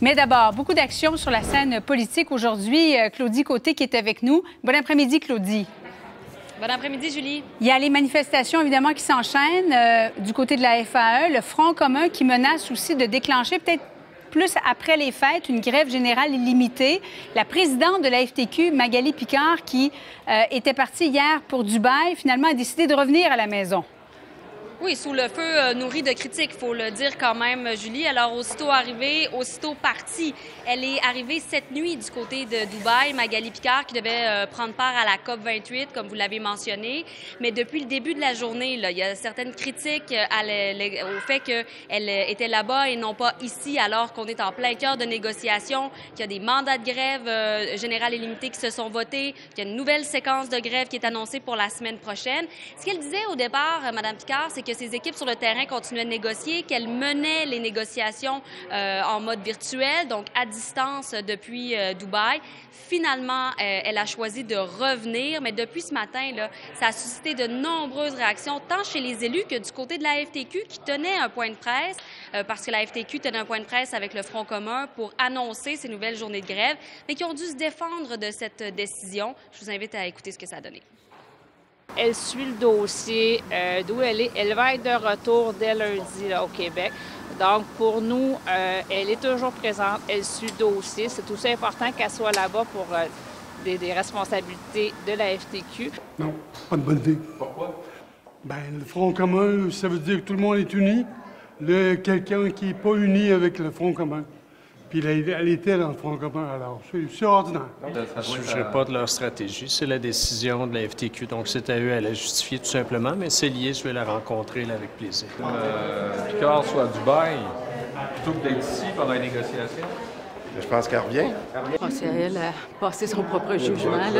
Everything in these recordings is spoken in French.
Mais d'abord, beaucoup d'actions sur la scène politique aujourd'hui. Euh, Claudie Côté qui est avec nous. Bon après-midi, Claudie. Bon après-midi, Julie. Il y a les manifestations, évidemment, qui s'enchaînent euh, du côté de la FAE, le Front commun qui menace aussi de déclencher peut-être plus après les fêtes, une grève générale illimitée. La présidente de la FTQ, Magali Picard, qui euh, était partie hier pour Dubaï, finalement a décidé de revenir à la maison. Oui, sous le feu euh, nourri de critiques, faut le dire quand même, Julie. Alors, aussitôt arrivée, aussitôt partie, elle est arrivée cette nuit du côté de Dubaï, Magali Picard, qui devait euh, prendre part à la COP 28, comme vous l'avez mentionné. Mais depuis le début de la journée, il y a certaines critiques euh, au fait qu'elle était là-bas et non pas ici, alors qu'on est en plein cœur de négociations, qu'il y a des mandats de grève générale et limitée qui se sont votés, qu'il y a une nouvelle séquence de grève qui est annoncée pour la semaine prochaine. Ce qu'elle disait au départ, Madame Picard, c'est que ses équipes sur le terrain continuaient de négocier, qu'elle menait les négociations euh, en mode virtuel, donc à distance depuis euh, Dubaï. Finalement, euh, elle a choisi de revenir, mais depuis ce matin, ça a suscité de nombreuses réactions, tant chez les élus que du côté de la FTQ, qui tenait un point de presse, parce que la FTQ tenait un point de presse avec le Front commun pour annoncer ces nouvelles journées de grève, mais qui ont dû se défendre de cette décision. Je vous invite à écouter ce que ça a donné. Elle suit le dossier euh, d'où elle est. Elle va être de retour dès lundi au Québec. Donc, pour nous, euh, elle est toujours présente. Elle suit le dossier. C'est aussi important qu'elle soit là-bas pour euh, des, responsabilités de la FTQ. Non, pas de bonne idée. Pourquoi? Bien, le Front commun, ça veut dire que tout le monde est uni. Quelqu'un qui n'est pas uni avec le Front commun, puis elle était dans le Front commun, alors c'est ordinaire. Je ne jugerai pas de leur stratégie. C'est la décision de la FTQ. Donc, c'est à eux à la justifier tout simplement. Mais c'est lié, je vais la rencontrer là, avec plaisir. Euh, Picard soit à Dubaï plutôt que d'être ici pendant les négociations? Je pense qu'elle revient. C'est elle à passer son propre jugement. Là?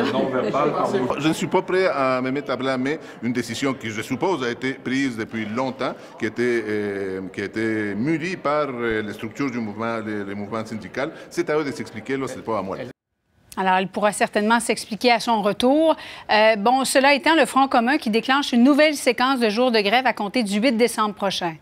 je ne suis pas prêt à me mettre à blâmer une décision qui, je suppose, a été prise depuis longtemps, qui était, euh, qui a été mulie par euh, les structures du mouvement, les, mouvements syndicaux. C'est à eux de s'expliquer, là, c'est pas à moi. Alors, elle pourra certainement s'expliquer à son retour. Euh, bon, cela étant, le Front commun qui déclenche une nouvelle séquence de jours de grève à compter du 8 décembre prochain.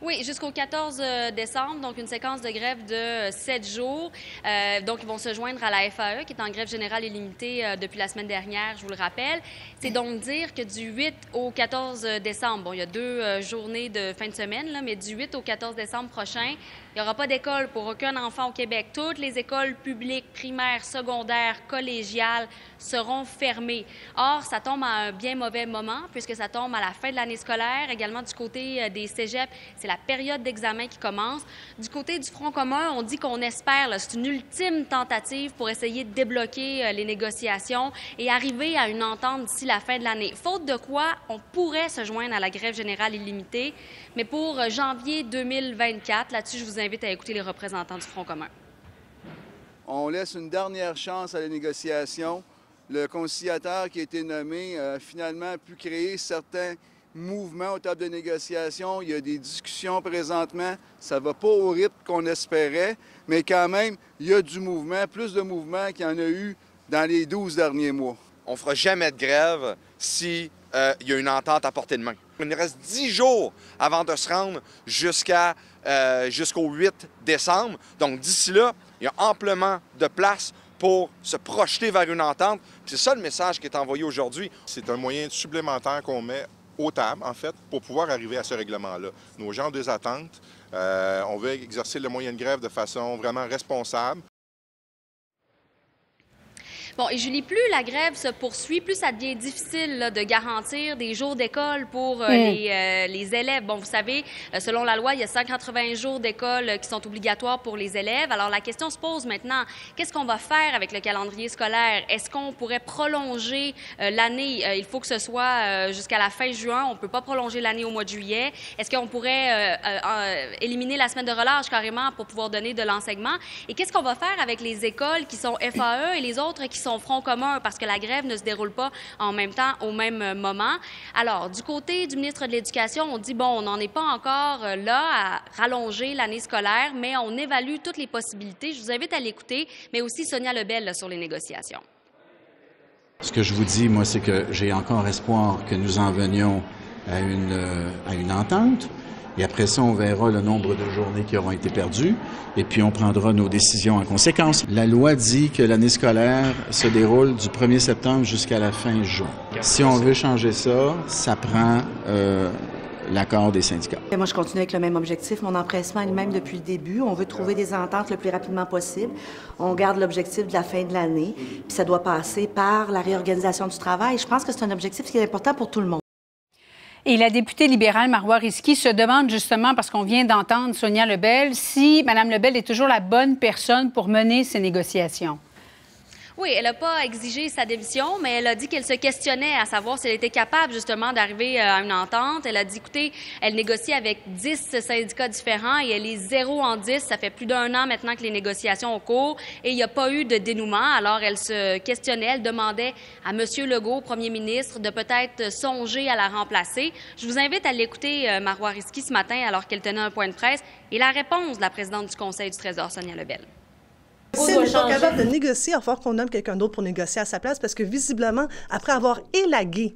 Oui, jusqu'au 14 euh, décembre, donc une séquence de grève de euh, sept jours. Euh, donc, ils vont se joindre à la FAE, qui est en grève générale illimitée depuis la semaine dernière, je vous le rappelle. C'est donc dire que du 8 au 14 décembre, bon, il y a deux journées de fin de semaine, là, mais du 8 au 14 décembre prochain, il n'y aura pas d'école pour aucun enfant au Québec. Toutes les écoles publiques, primaires, secondaires, collégiales seront fermées. Or, ça tombe à un bien mauvais moment puisque ça tombe à la fin de l'année scolaire. Également du côté des cégeps, c'est la période d'examen qui commence. Du côté du Front commun, on dit qu'on espère, c'est une ultime tentative pour essayer de débloquer euh, les négociations et arriver à une entente d'ici la fin de l'année. Faute de quoi, on pourrait se joindre à la grève générale illimitée. Mais pour euh, janvier 2024, là-dessus, je vous invite à écouter les représentants du Front commun. On laisse une dernière chance à la négociation. Le conciliateur qui a été nommé a finalement pu créer certains mouvements aux tables de négociation. Il y a des discussions présentement. Ça ne va pas au rythme qu'on espérait, mais quand même, il y a du mouvement, plus de mouvement qu'il y en a eu dans les 12 derniers mois. On ne fera jamais de grève s'il euh, y a une entente à portée de main. Il nous reste 10 jours avant de se rendre euh, jusqu'au 8 décembre. Donc d'ici là, il y a amplement de place pour se projeter vers une entente. C'est ça le message qui est envoyé aujourd'hui. C'est un moyen supplémentaire qu'on met aux tables, en fait, pour pouvoir arriver à ce règlement-là. Nos gens ont des attentes. Euh, on veut exercer le moyen de grève de façon vraiment responsable. Bon, et Julie, plus la grève se poursuit, plus ça devient difficile de garantir des jours d'école pour euh, mm. les, euh, les, élèves. Bon, vous savez, euh, selon la loi, il y a 180 jours d'école qui sont obligatoires pour les élèves. Alors, la question se pose maintenant, qu'est-ce qu'on va faire avec le calendrier scolaire? Est-ce qu'on pourrait prolonger l'année? il faut que ce soit jusqu'à la fin juin. On ne peut pas prolonger l'année au mois de juillet. Est-ce qu'on pourrait éliminer la semaine de relâche carrément pour pouvoir donner de l'enseignement? Et qu'est-ce qu'on va faire avec les écoles qui sont FAE et les autres qui sont front commun parce que la grève ne se déroule pas en même temps, au même moment. Alors, du côté du ministre de l'Éducation, on dit, bon, on n'en est pas encore euh, là à rallonger l'année scolaire, mais on évalue toutes les possibilités. Je vous invite à l'écouter, mais aussi Sonia Lebel sur les négociations. Ce que je vous dis, moi, c'est que j'ai encore espoir que nous en venions à une, euh, à une entente. Et après ça, on verra le nombre de journées qui auront été perdues et puis on prendra nos décisions en conséquence. La loi dit que l'année scolaire se déroule du 1er septembre jusqu'à la fin juin. Si on veut changer ça, ça prend euh, l'accord des syndicats. Moi, je continue avec le même objectif. Mon empressement est le même depuis le début. On veut trouver des ententes le plus rapidement possible. On garde l'objectif de la fin de l'année. Puis ça doit passer par la réorganisation du travail. Je pense que c'est un objectif qui est important pour tout le monde. Et la députée libérale Marois Risky se demande justement, parce qu'on vient d'entendre Sonia Lebel, si Mme Lebel est toujours la bonne personne pour mener ces négociations. Oui, elle n'a pas exigé sa démission, mais elle a dit qu'elle se questionnait à savoir si elle était capable justement d'arriver euh, à une entente. Elle a dit, écoutez, elle négocie avec 10 syndicats différents et elle est zéro en 10. Ça fait plus d'un an maintenant que les négociations ont cours et il n'y a pas eu de dénouement. Alors, elle se questionnait, elle demandait à M. Legault, premier ministre, de peut-être songer à la remplacer. Je vous invite à l'écouter, euh, Marois ce matin, alors qu'elle tenait un point de presse, et la réponse de la présidente du Conseil du Trésor, Sonia Lebel. Si elle n'est pas capable de négocier, il va falloir qu'on nomme quelqu'un d'autre pour négocier à sa place parce que visiblement, après avoir élagué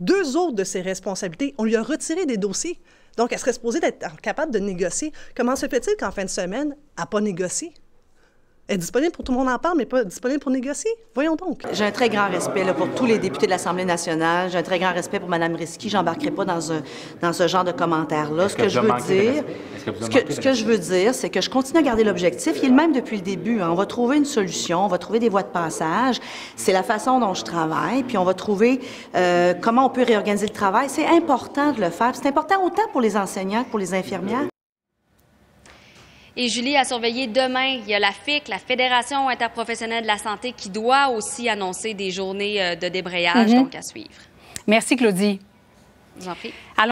deux autres de ses responsabilités, on lui a retiré des dossiers. Donc, elle serait supposée d'être capable de négocier. Comment se fait-il qu'en fin de semaine, elle n'a pas négocié? Est disponible pour tout le monde en parle, mais pas disponible pour négocier. Voyons donc. J'ai un très grand respect là, pour tous les députés de l'Assemblée nationale. J'ai un très grand respect pour Mme Risky. J'embarquerai pas dans, un, dans ce genre de commentaires-là. Ce que, je veux dire, ce que, ce que je veux dire, c'est que je continue à garder l'objectif. Il est le même depuis le début. Hein. On va trouver une solution. On va trouver des voies de passage. C'est la façon dont je travaille. Puis on va trouver euh, comment on peut réorganiser le travail. C'est important de le faire. C'est important autant pour les enseignants que pour les infirmières. Et Julie, a surveillé demain, il y a la FIC, la Fédération interprofessionnelle de la santé, qui doit aussi annoncer des journées euh, de débrayage, Mhm. donc à suivre. Merci, Claudie. Je vous en prie.